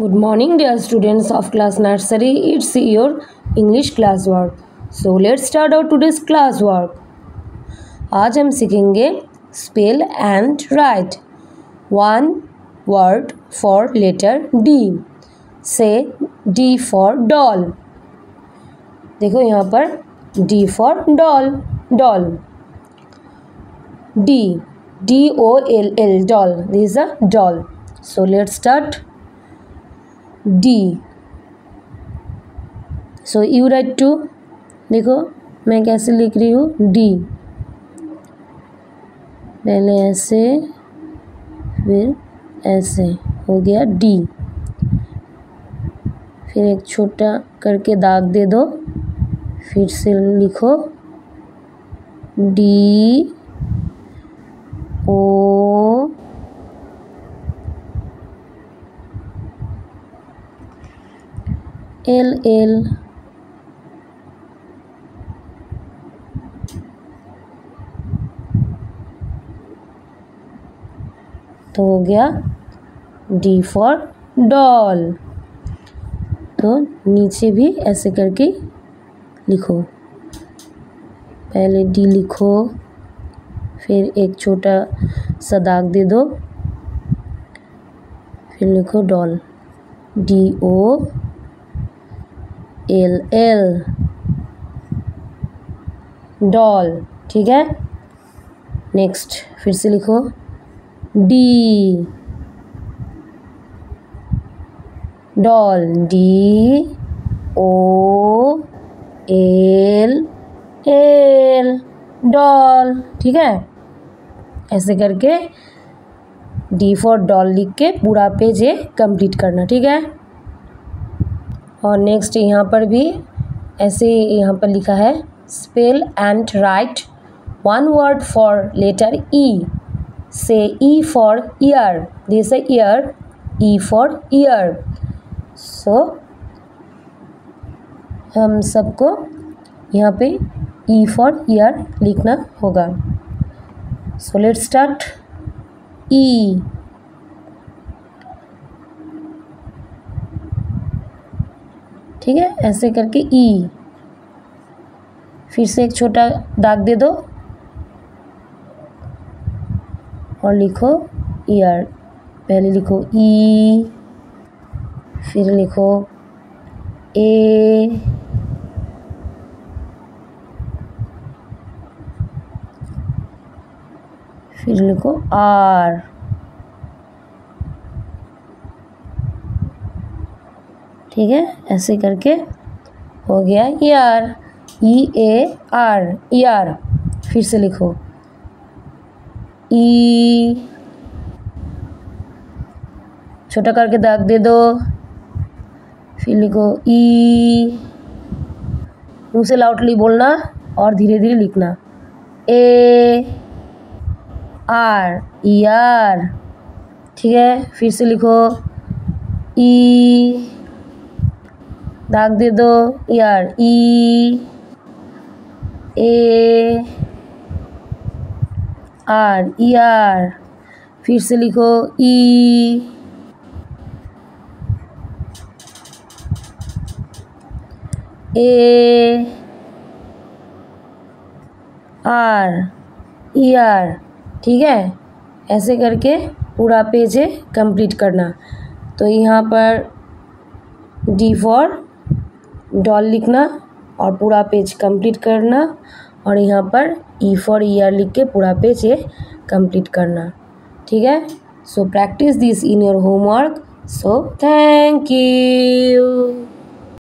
Good morning dear students of class nursery it's your English class work so let start out to class work आज हम सीखेंगे spell and write one word for letter D से D for doll देखो यहाँ पर D for doll doll D D O L L doll this a doll so let start D so you write too देखो, मैं कैसे लिख रही हूँ? डी पहले ऐसे, फिर ऐसे, हो गया डी फिर एक छोटा करके दाग दे दो, फिर से लिखो डी ओ एल एल तो हो गया डी फॉर डॉल तो नीचे भी ऐसे करके लिखो। पहले डी लिखो, फिर एक छोटा सा दाग दे दो। फिर लिखो doll D O L L doll ठीक है? नेक्स्ट फिर से लिखो। D doll D O L L doll ठीक है? ऐसे करके डी फॉर डॉल लिख के पूरा पेज ये कंप्लीट करना, ठीक है? और नेक्स्ट यहाँ पर भी ऐसे यहाँ पर लिखा है spell and write one word for letter E से E for ear this ear E for ear सो हम सबको यहाँ पे ई फॉर ईयर लिखना होगा। सो लेट स्टार्ट ई ठीक है? ऐसे करके ई फिर से एक छोटा दाग दे दो। और लिखो ईयर पहले लिखो ई फिर लिखो ए फिर लिखो आर ठीक है? ऐसे करके हो गया E R E A R E R फिर से लिखो। ई छोटा करके दाग दे दो। फिर लिखो ई मुँह से लाउडली बोलना और धीरे धीरे लिखना। ए आर ई आर ठीक है? फिर से लिखो। ई दाग दे दो, यार। E, A, R E R फिर से लिखो, E. A, R E R ठीक है? ऐसे करके पूरा पेज है कंप्लीट करना। तो यहाँ पर डी फॉर डॉल लिखना और पूरा पेज कंप्लीट करना और यहाँ पर ई फॉर ईयर लिख के पूरा पेज ये कंप्लीट करना। ठीक है? So practice this in your homework so thank you